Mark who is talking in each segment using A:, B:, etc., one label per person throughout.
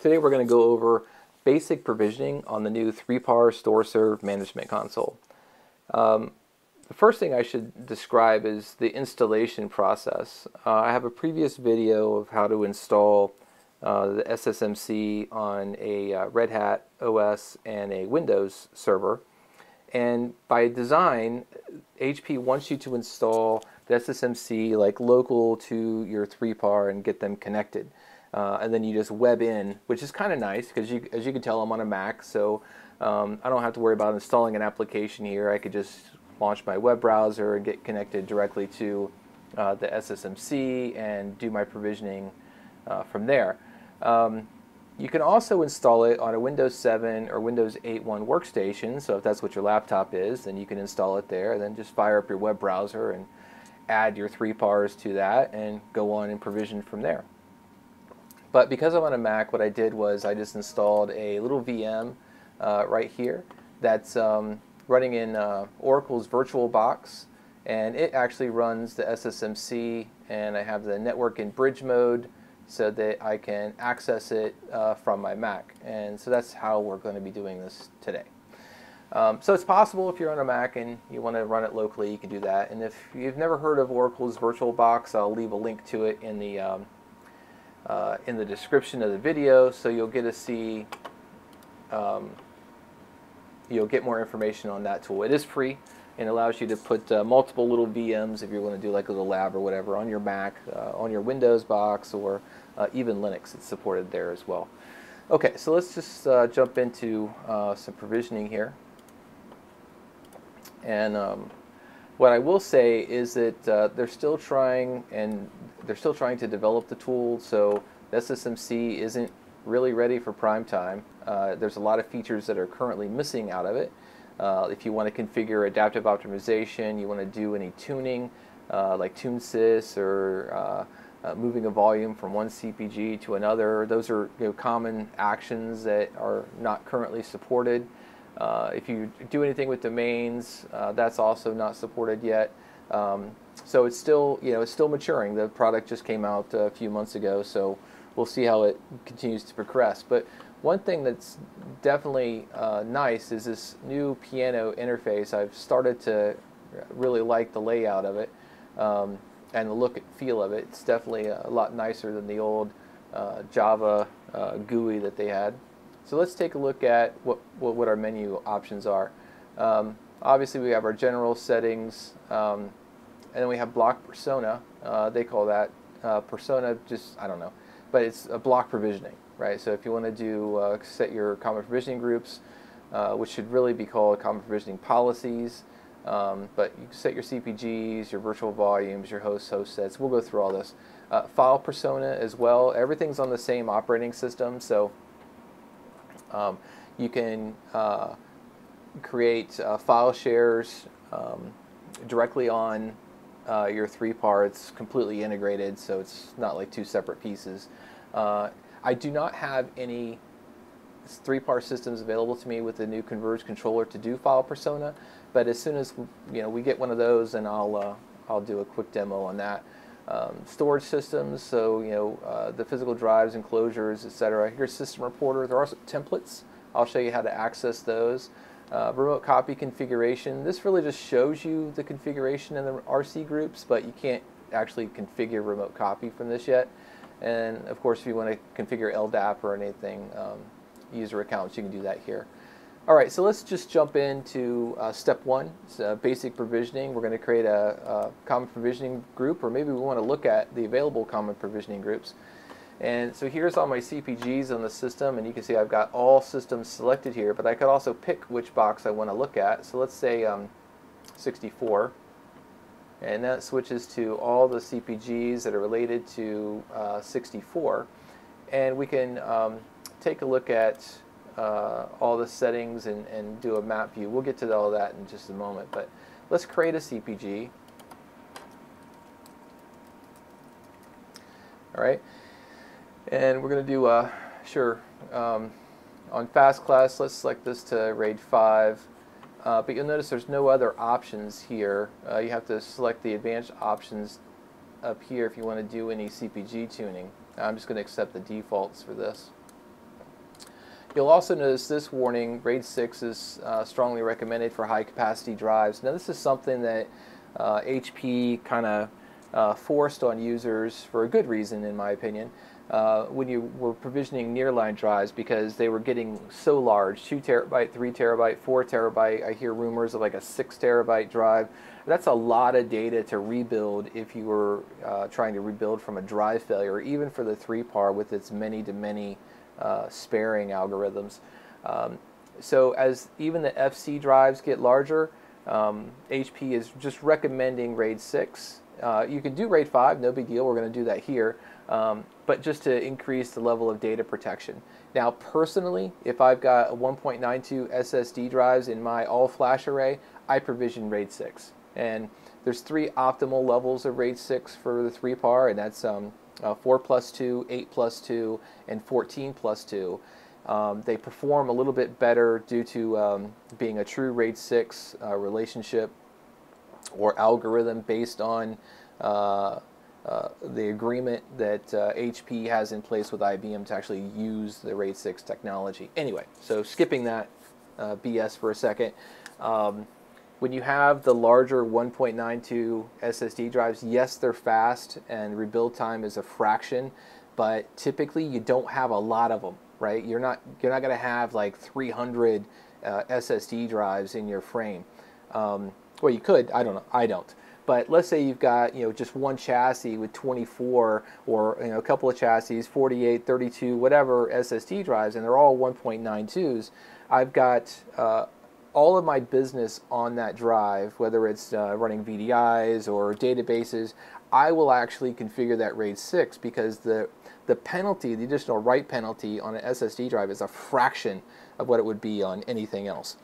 A: Today we're going to go over basic provisioning on the new 3PAR StoreServ Management Console. Um, the first thing I should describe is the installation process. Uh, I have a previous video of how to install uh, the SSMC on a uh, Red Hat OS and a Windows server. And by design, HP wants you to install the SSMC like local to your 3PAR and get them connected. Uh, and then you just web in, which is kind of nice because you, as you can tell, I'm on a Mac, so um, I don't have to worry about installing an application here. I could just launch my web browser and get connected directly to uh, the SSMC and do my provisioning uh, from there. Um, you can also install it on a Windows 7 or Windows 8.1 workstation, so if that's what your laptop is, then you can install it there, and then just fire up your web browser and add your 3PARs to that and go on and provision from there. But because I'm on a Mac, what I did was I just installed a little VM uh, right here that's um, running in uh, Oracle's VirtualBox, and it actually runs the SSMC, and I have the network in bridge mode so that I can access it uh, from my Mac. And so that's how we're going to be doing this today. Um, so it's possible if you're on a Mac and you want to run it locally, you can do that. And if you've never heard of Oracle's VirtualBox, I'll leave a link to it in the um, uh, in the description of the video, so you'll get to see. Um, you'll get more information on that tool. It is free and allows you to put uh, multiple little VMs if you want to do like a little lab or whatever on your Mac, uh, on your Windows box, or uh, even Linux. It's supported there as well. Okay, so let's just uh, jump into uh, some provisioning here. And um, what I will say is that uh, they're still trying and they're still trying to develop the tool. So SSMC isn't really ready for prime time. Uh, there's a lot of features that are currently missing out of it. Uh, if you want to configure adaptive optimization, you want to do any tuning, uh, like TuneSys or uh, uh, moving a volume from one CPG to another, those are you know, common actions that are not currently supported. Uh, if you do anything with domains, uh, that's also not supported yet. Um, so it's still, you know, it's still maturing. The product just came out a few months ago, so we'll see how it continues to progress. But one thing that's definitely uh, nice is this new piano interface. I've started to really like the layout of it um, and the look and feel of it. It's definitely a lot nicer than the old uh, Java uh, GUI that they had. So let's take a look at what, what, what our menu options are. Um, obviously we have our general settings um, and then we have block persona. Uh, they call that uh, persona just, I don't know, but it's a block provisioning, right? So if you want to do uh, set your common provisioning groups, uh, which should really be called common provisioning policies, um, but you set your CPGs, your virtual volumes, your host host sets. We'll go through all this. Uh, file persona as well. Everything's on the same operating system, so um, you can uh, create uh, file shares um, directly on uh, your 3PAR. It's completely integrated, so it's not like two separate pieces. Uh, I do not have any 3PAR systems available to me with the new Converge controller to do file persona, but as soon as you know we get one of those, and I'll uh, I'll do a quick demo on that. Um, storage systems, so you know uh, the physical drives, enclosures, etc. Here's System Reporter. There are some templates. I'll show you how to access those. Uh, remote copy configuration. This really just shows you the configuration in the RC groups, but you can't actually configure remote copy from this yet. And of course, if you want to configure LDAP or anything, um, user accounts, you can do that here. All right, so let's just jump into uh, step one, uh, basic provisioning. We're going to create a, a, common provisioning group, or maybe we want to look at the available common provisioning groups. And so here's all my CPGs on the system, and you can see I've got all systems selected here, but I could also pick which box I want to look at. So let's say um, 64, and that switches to all the CPGs that are related to uh, 64. And we can um, take a look at uh, all the settings and, and do a map view. We'll get to all that in just a moment, but let's create a CPG. All right, and we're going to do, uh, sure, um, on FastClass, let's select this to RAID 5. Uh, but you'll notice there's no other options here. Uh, you have to select the advanced options up here if you want to do any CPG tuning. I'm just going to accept the defaults for this. You'll also notice this warning, RAID 6 is uh, strongly recommended for high capacity drives. Now this is something that uh, HP kind of uh, forced on users for a good reason in my opinion. Uh, when you were provisioning nearline drives because they were getting so large 2 terabyte, 3 terabyte, 4 terabyte. I hear rumors of like a 6 terabyte drive. That's a lot of data to rebuild if you were uh, trying to rebuild from a drive failure, even for the 3 par with its many to many uh, sparing algorithms. Um, so as even the FC drives get larger, um, HP is just recommending RAID 6. Uh, you can do RAID 5, no big deal. We're going to do that here um, but just to increase the level of data protection. Now, personally, if I've got 1.92 SSD drives in my all-flash array, I provision RAID 6. And there's three optimal levels of RAID 6 for the 3PAR, and that's um, uh, 4 plus 2, 8 plus 2, and 14 plus 2. Um, they perform a little bit better due to um, being a true RAID 6 uh, relationship or algorithm based on uh, uh, the agreement that uh, HP has in place with IBM to actually use the RAID 6 technology. Anyway, so skipping that uh, BS for a second. Um, when you have the larger 1.92 SSD drives, yes, they're fast and rebuild time is a fraction, but typically you don't have a lot of them, right? You're not you're not going to have like 300 uh, SSD drives in your frame. Um, well, you could. I don't know. I don't. But let's say you've got you know just one chassis with 24 or you know a couple of chassis, 48, 32, whatever SSD drives, and they're all 1.92s. I've got uh, all of my business on that drive, whether it's uh, running VDIs or databases. I will actually configure that RAID 6 because the the penalty, the additional write penalty on an SSD drive is a fraction of what it would be on anything else.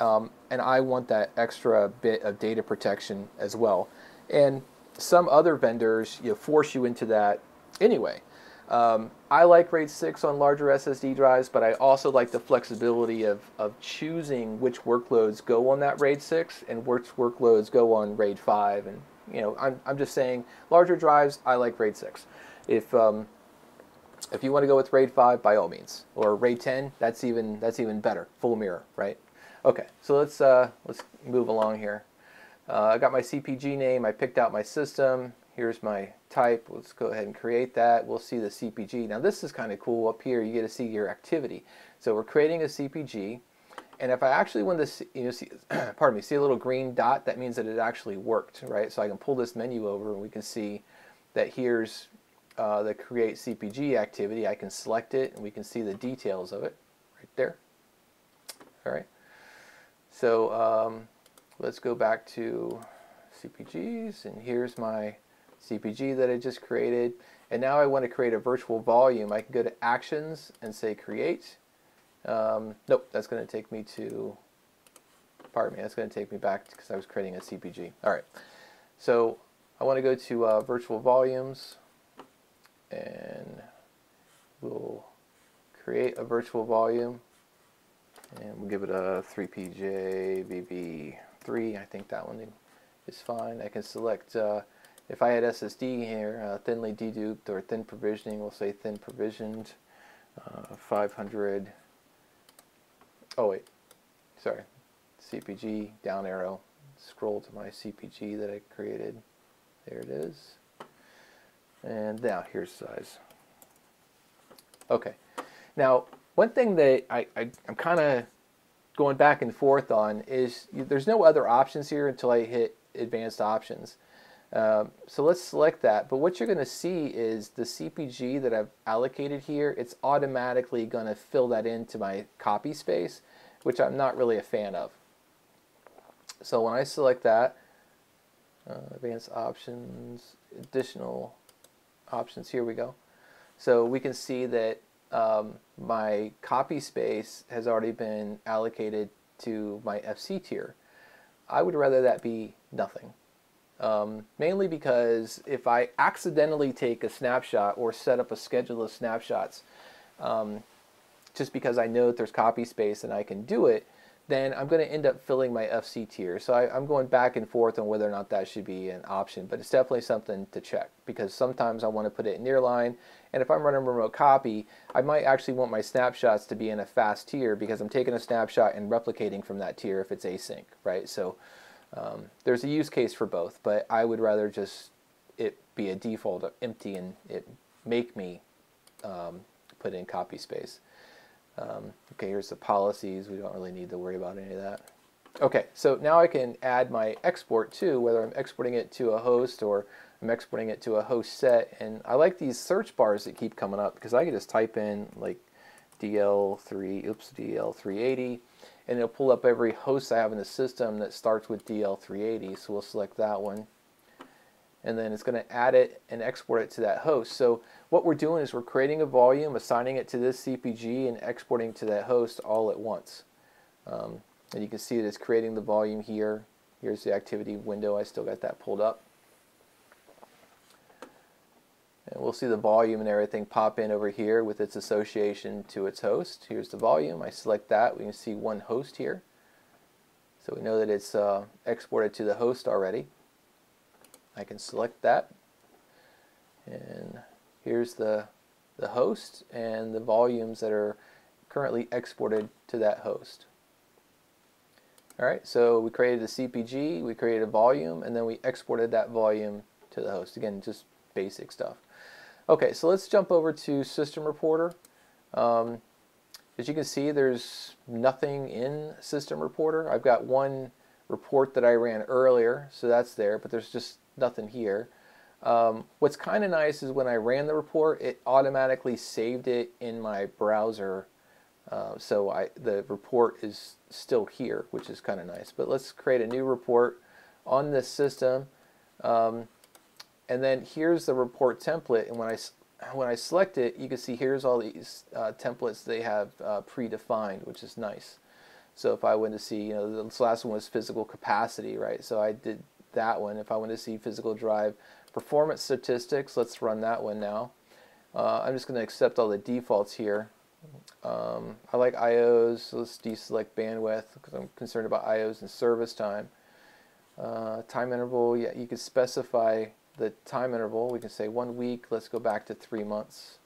A: Um, and I want that extra bit of data protection as well. And some other vendors you know, force you into that anyway. Um, I like RAID 6 on larger SSD drives, but I also like the flexibility of, of choosing which workloads go on that RAID 6 and which workloads go on RAID 5. And you know, I'm, I'm just saying larger drives, I like RAID 6. If um, if you want to go with RAID 5, by all means, or RAID 10, that's even that's even better, full mirror, right? Okay, so let's, uh, let's move along here. Uh, I got my CPG name, I picked out my system, here's my type, let's go ahead and create that. We'll see the CPG. Now this is kind of cool up here, you get to see your activity. So we're creating a CPG, and if I actually want to see, you know, see, pardon me, see a little green dot, that means that it actually worked, right? So I can pull this menu over and we can see that here's uh, the create CPG activity. I can select it and we can see the details of it right there. All right. So um, let's go back to CPGs, and here's my CPG that I just created. And now I want to create a virtual volume. I can go to Actions and say Create. Um, nope, that's going to take me to, pardon me, that's going to take me back because I was creating a CPG. All right, so I want to go to uh, Virtual Volumes, and we'll create a virtual volume. And we'll give it a 3PJ-VB3. I think that one is fine. I can select, uh, if I had SSD here, uh, thinly deduped or thin provisioning, we'll say thin provisioned, uh, 500. Oh wait, sorry, CPG, down arrow. Scroll to my CPG that I created. There it is. And now here's size. Okay. Now, one thing that I, I, am kind of going back and forth on is there's no other options here until I hit advanced options. Um, so let's select that. But what you're going to see is the CPG that I've allocated here, it's automatically going to fill that into my copy space, which I'm not really a fan of. So when I select that, uh, advanced options, additional options, here we go. So we can see that um, my copy space has already been allocated to my FC tier. I would rather that be nothing. Um, mainly because if I accidentally take a snapshot or set up a schedule of snapshots, um, just because I know that there's copy space and I can do it, then I'm going to end up filling my FC tier. So I, am going back and forth on whether or not that should be an option, but it's definitely something to check because sometimes I want to put it in nearline, and if I'm running remote copy, I might actually want my snapshots to be in a fast tier because I'm taking a snapshot and replicating from that tier if it's async, right? So um, there's a use case for both, but I would rather just it be a default empty and it make me um, put in copy space. Um, okay, here's the policies. We don't really need to worry about any of that. Okay, so now I can add my export too, whether I'm exporting it to a host or I'm exporting it to a host set. And I like these search bars that keep coming up because I can just type in like DL3, oops, DL380, and it'll pull up every host I have in the system that starts with DL380. So we'll select that one and then it's going to add it and export it to that host. So what we're doing is we're creating a volume, assigning it to this CPG, and exporting to that host all at once. Um, and you can see that it's creating the volume here. Here's the activity window. I still got that pulled up. And we'll see the volume and everything pop in over here with its association to its host. Here's the volume. I select that. We can see one host here. So we know that it's uh, exported to the host already. I can select that and here's the the host and the volumes that are currently exported to that host. Alright, so we created a CPG, we created a volume, and then we exported that volume to the host. Again, just basic stuff. Okay, so let's jump over to System Reporter. Um, as you can see, there's nothing in System Reporter. I've got one report that I ran earlier, so that's there, but there's just nothing here. Um, what's kind of nice is when I ran the report, it automatically saved it in my browser. Uh, so I, the report is still here, which is kind of nice. But let's create a new report on this system. Um, and then here's the report template. And when I, when I select it, you can see here's all these uh, templates they have uh, predefined, which is nice. So if I went to see, you know, this last one was physical capacity, right? So I did that one. If I want to see physical drive performance statistics, let's run that one now. Uh, I'm just going to accept all the defaults here. Um, I like IOs, so let's deselect bandwidth because I'm concerned about IOs and service time. Uh, time interval, yeah, you can specify the time interval. We can say one week, let's go back to three months.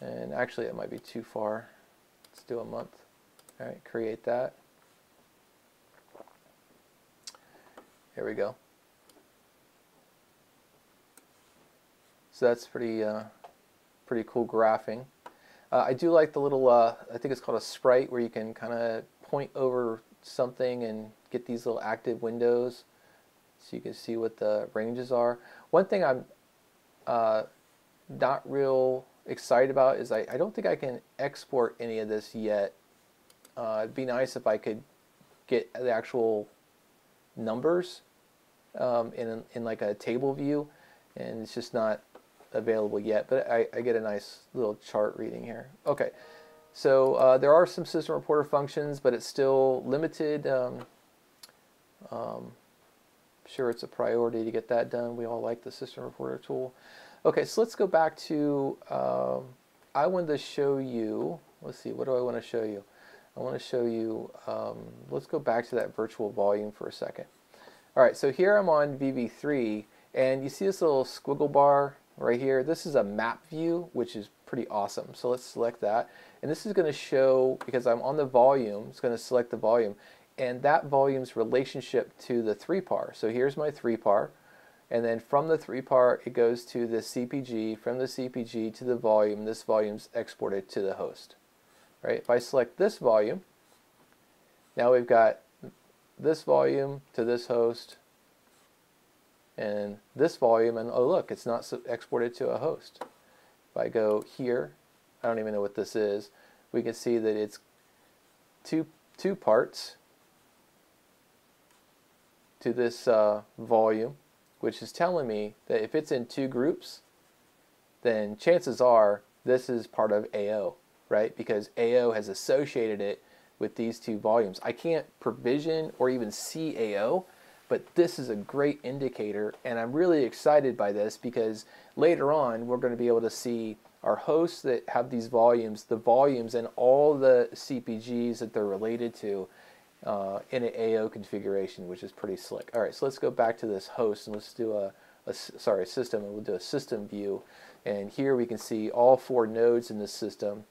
A: And actually, it might be too far. Let's do a month. All right, create that. Here we go. So that's pretty, uh, pretty cool graphing. Uh, I do like the little, uh, I think it's called a sprite, where you can kind of point over something and get these little active windows so you can see what the ranges are. One thing I'm uh, not real excited about is I, I don't think I can export any of this yet. Uh, it'd be nice if I could get the actual numbers um, in, in like a table view and it's just not available yet, but I, I, get a nice little chart reading here. Okay, so uh, there are some system reporter functions, but it's still limited. Um, um, sure it's a priority to get that done. We all like the system reporter tool. Okay, so let's go back to, um, I wanted to show you, let's see, what do I want to show you? I want to show you, um, let's go back to that virtual volume for a second. All right, so here I'm on VV3, and you see this little squiggle bar right here. This is a map view, which is pretty awesome. So let's select that. And this is going to show, because I'm on the volume, it's going to select the volume, and that volume's relationship to the 3par. So here's my 3par, and then from the 3par it goes to the CPG, from the CPG to the volume, this volume's exported to the host. Right? If I select this volume, now we've got this volume to this host, and this volume, and oh look, it's not exported to a host. If I go here, I don't even know what this is, we can see that it's two, two parts to this uh, volume, which is telling me that if it's in two groups, then chances are this is part of AO, right? Because AO has associated it with these two volumes. I can't provision or even see AO, but this is a great indicator, and I'm really excited by this because later on we're going to be able to see our hosts that have these volumes, the volumes and all the CPGs that they're related to. Uh, in an AO configuration, which is pretty slick. All right, so let's go back to this host and let's do a, a sorry system, and we'll do a system view. And here we can see all four nodes in the system,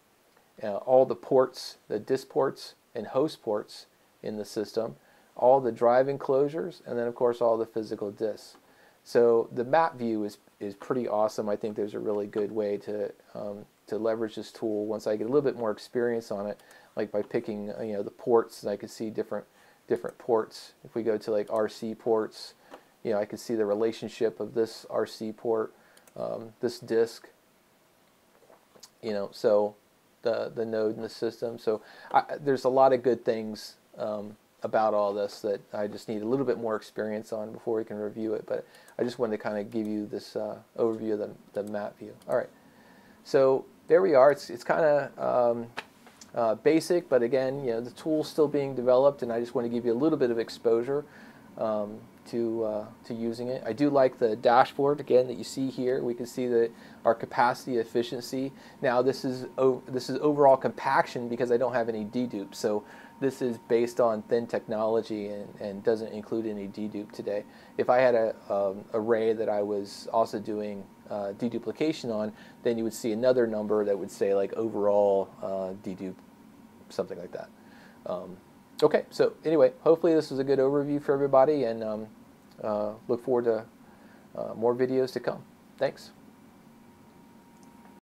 A: uh, all the ports, the disk ports and host ports in the system, all the drive enclosures, and then of course all the physical disks. So the map view is is pretty awesome. I think there's a really good way to um, to leverage this tool once I get a little bit more experience on it, like by picking uh, you know the ports, and I can see different different ports. If we go to like RC ports, you know I can see the relationship of this RC port, um, this disk. You know, so the the node in the system. So I, there's a lot of good things um, about all this that I just need a little bit more experience on before we can review it. But I just wanted to kind of give you this uh, overview of the, the map view. All right, so there we are. It's, it's kind of um, uh, basic, but again, you know, the tool's still being developed, and I just want to give you a little bit of exposure um, to, uh, to using it. I do like the dashboard, again, that you see here. We can see that our capacity efficiency. Now, this is, this is overall compaction because I don't have any dedupe. So this is based on thin technology and, and doesn't include any dedupe today. If I had a um, array that I was also doing uh, deduplication on, then you would see another number that would say like overall uh, dedupe, something like that. Um, okay, so anyway, hopefully this was a good overview for everybody and um, uh, look forward to uh, more videos to come. Thanks.